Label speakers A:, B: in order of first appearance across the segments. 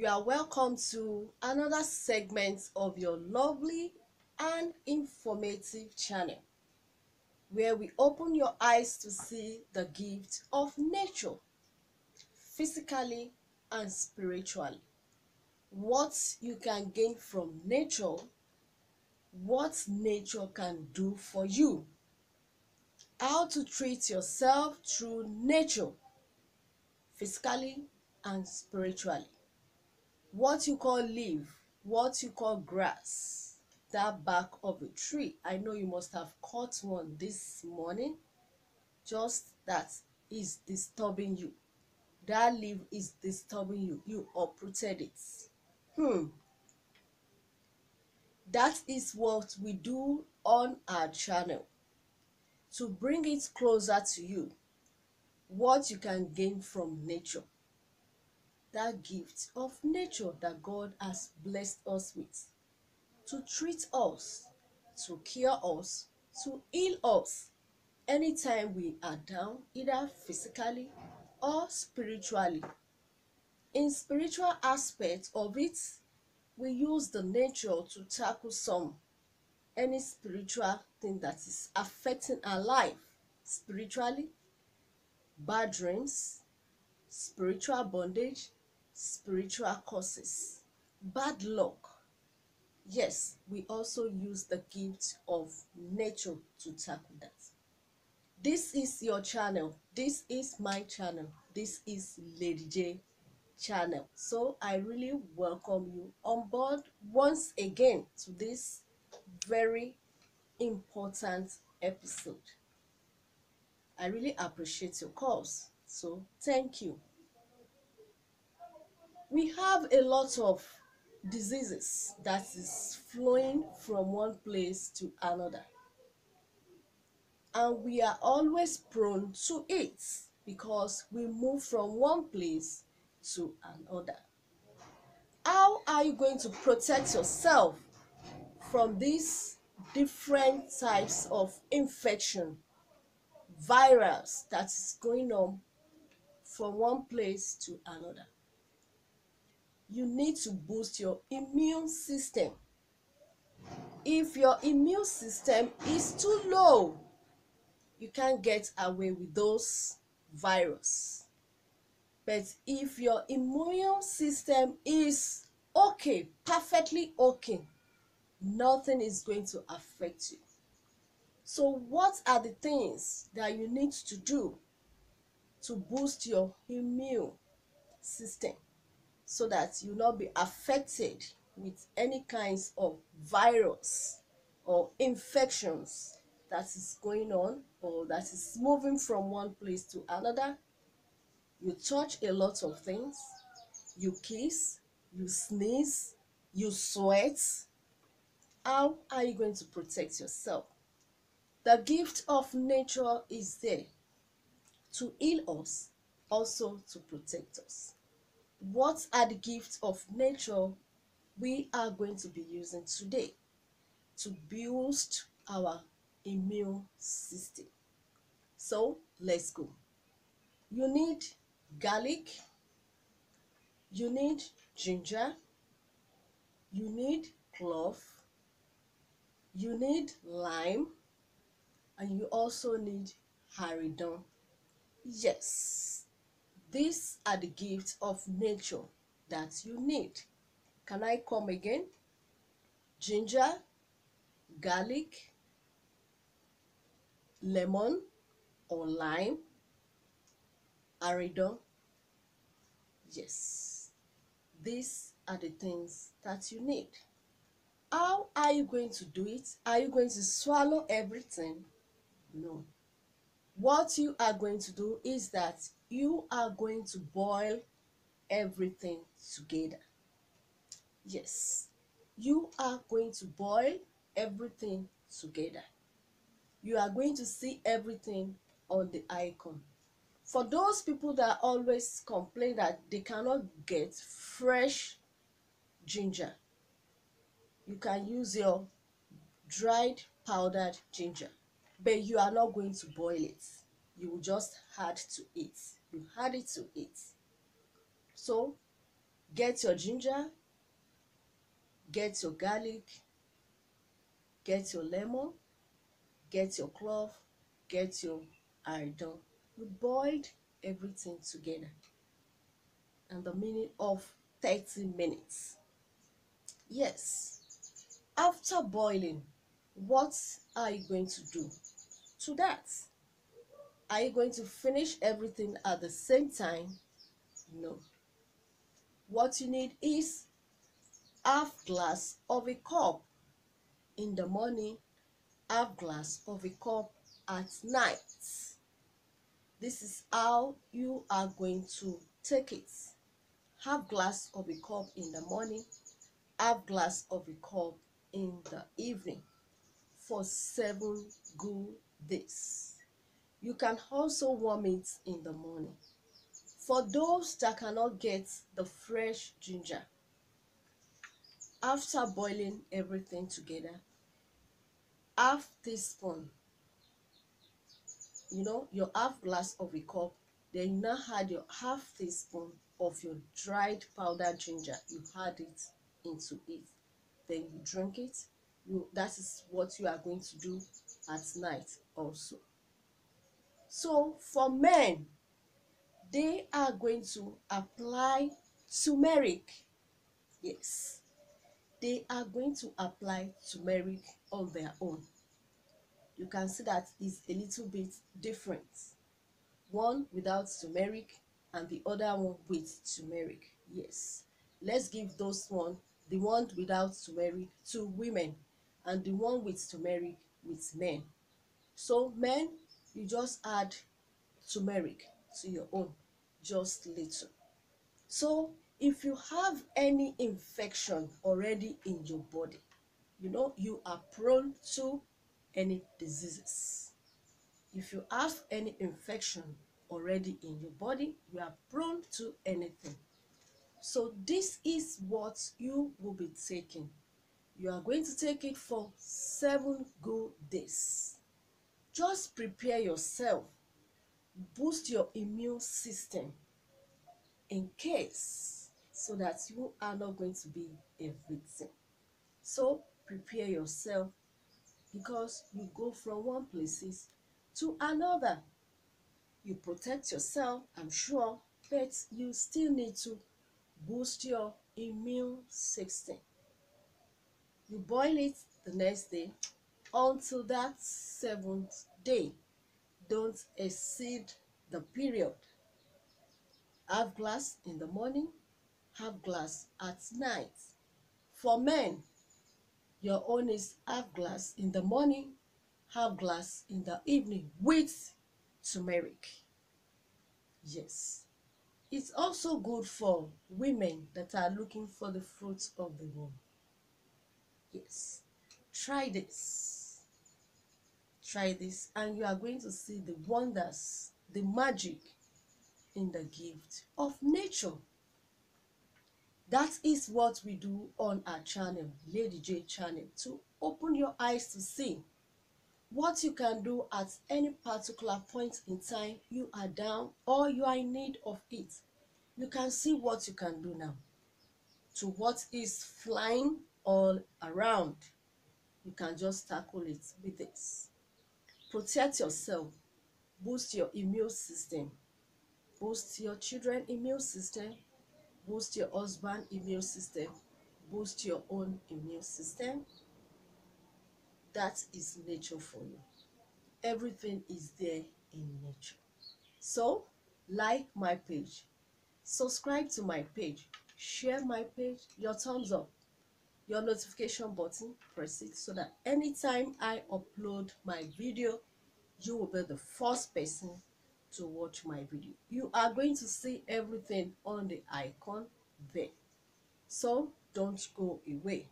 A: You are welcome to another segment of your lovely and informative channel where we open your eyes to see the gift of nature physically and spiritually. What you can gain from nature, what nature can do for you, how to treat yourself through nature physically and spiritually. What you call leaf, what you call grass, that back of a tree. I know you must have caught one this morning, just that is disturbing you. That leaf is disturbing you. You uprooted it. Hmm. That is what we do on our channel to bring it closer to you. What you can gain from nature that gift of nature that God has blessed us with to treat us, to cure us, to heal us anytime we are down, either physically or spiritually. In spiritual aspect of it, we use the nature to tackle some any spiritual thing that is affecting our life spiritually, bad dreams, spiritual bondage, spiritual causes, bad luck. Yes, we also use the gift of nature to tackle that. This is your channel. This is my channel. This is Lady J channel. So I really welcome you on board once again to this very important episode. I really appreciate your calls. So thank you. We have a lot of diseases that is flowing from one place to another. And we are always prone to it because we move from one place to another. How are you going to protect yourself from these different types of infection, virus that is going on from one place to another? You need to boost your immune system. If your immune system is too low, you can't get away with those virus. But if your immune system is okay, perfectly okay, nothing is going to affect you. So, what are the things that you need to do to boost your immune system so that you not be affected with any kinds of virus or infections that is going on or that is moving from one place to another? You touch a lot of things, you kiss, you sneeze, you sweat, how are you going to protect yourself? The gift of nature is there to heal us, also to protect us. What are the gifts of nature we are going to be using today to boost our immune system? So let's go. You need garlic, you need ginger, you need clove, you need lime and you also need aridan yes these are the gifts of nature that you need can i come again ginger garlic lemon or lime aridan yes these are the things that you need how are you going to do it? Are you going to swallow everything? No. What you are going to do is that you are going to boil everything together. Yes, you are going to boil everything together. You are going to see everything on the icon. For those people that always complain that they cannot get fresh ginger, you can use your dried powdered ginger but you are not going to boil it you will just add to it you add it to it so get your ginger get your garlic get your lemon get your clove get your aridan you boiled everything together. And the meaning of 30 minutes. Yes. After boiling what are you going to do to that are you going to finish everything at the same time? No. What you need is half glass of a cup in the morning half glass of a cup at night. This is how you are going to take it. Half glass of a cup in the morning half glass of a cup in the evening for seven good days you can also warm it in the morning. For those that cannot get the fresh ginger after boiling everything together half teaspoon you know your half glass of a cup then you now add your half teaspoon of your dried powdered ginger. You add it into it. Then you drink it. You that is what you are going to do at night also so for men they are going to apply turmeric. Yes. They are going to apply turmeric on their own. You can see that is a little bit different. One without turmeric and the other one with turmeric. Yes. Let's give those one the one without turmeric to women and the one with turmeric with men. So men you just add turmeric to your own just little. So if you have any infection already in your body you know you are prone to any diseases. If you have any infection already in your body you are prone to anything. So this is what you will be taking. You are going to take it for seven good days just prepare yourself. Boost your immune system in case so that you are not going to be a victim. So prepare yourself because you go from one places to another. You protect yourself i'm sure but you still need to boost your immune system. You boil it the next day until that seventh day don't exceed the period. Half glass in the morning half glass at night. For men your own is half glass in the morning half glass in the evening with turmeric. Yes. It's also good for women that are looking for the fruits of the womb. Yes. Try this try this and you are going to see the wonders the magic in the gift of nature. That is what we do on our channel lady j channel to open your eyes to see what you can do at any particular point in time you are down or you are in need of it. You can see what you can do now to what is flying all around. You can just tackle it with this protect yourself boost your immune system boost your children immune system boost your husband immune system boost your own immune system. That is nature for you. Everything is there in nature. So like my page. Subscribe to my page. Share my page. Your thumbs up your notification button press it so that anytime i upload my video you will be the first person to watch my video. You are going to see everything on the icon there. So don't go away.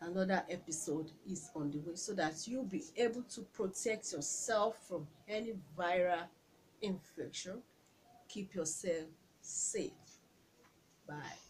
A: Another episode is on the way so that you'll be able to protect yourself from any viral infection. Keep yourself safe. Bye